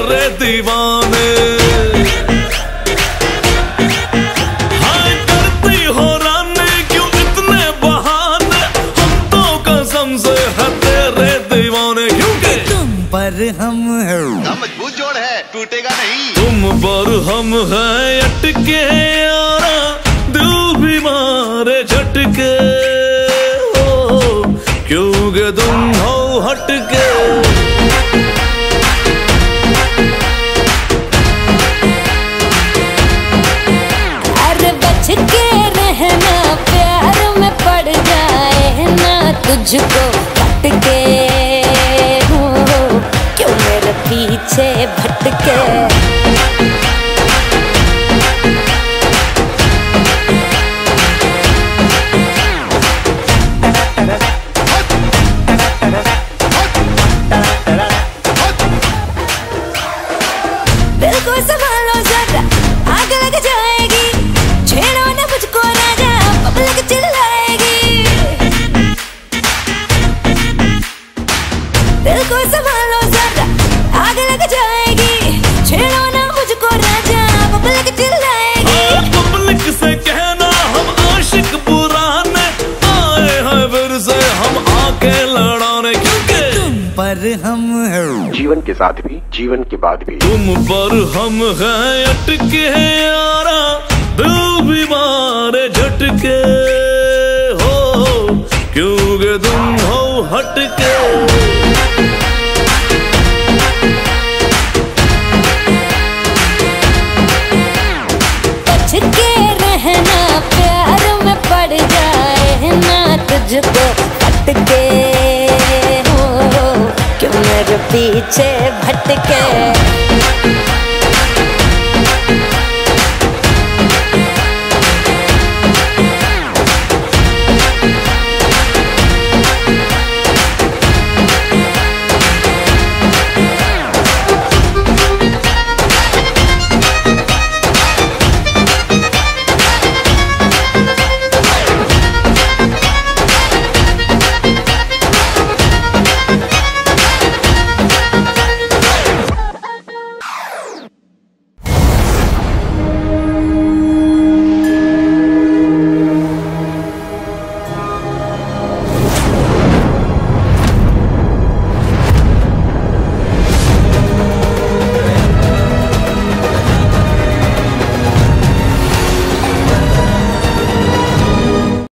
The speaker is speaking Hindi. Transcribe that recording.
रे दीवाने। हम तो है पर हम है। मज़बूत जोड़ है टूटेगा नहीं। तुम पर हम है अटके यारा दिल झटके। क्योंकि तुम हो हटके? तुझको भटके। क्यों मेरे पीछे भटके? पर हम है। जीवन के साथ भी जीवन के बाद भी। तुम पर हम हैं अटके यारा। दिल भी मारे झटके हो। क्योंकि तुम हो हटके? बच के रहना प्यार में पड़ जाए ना तुझको। पीछे भटके।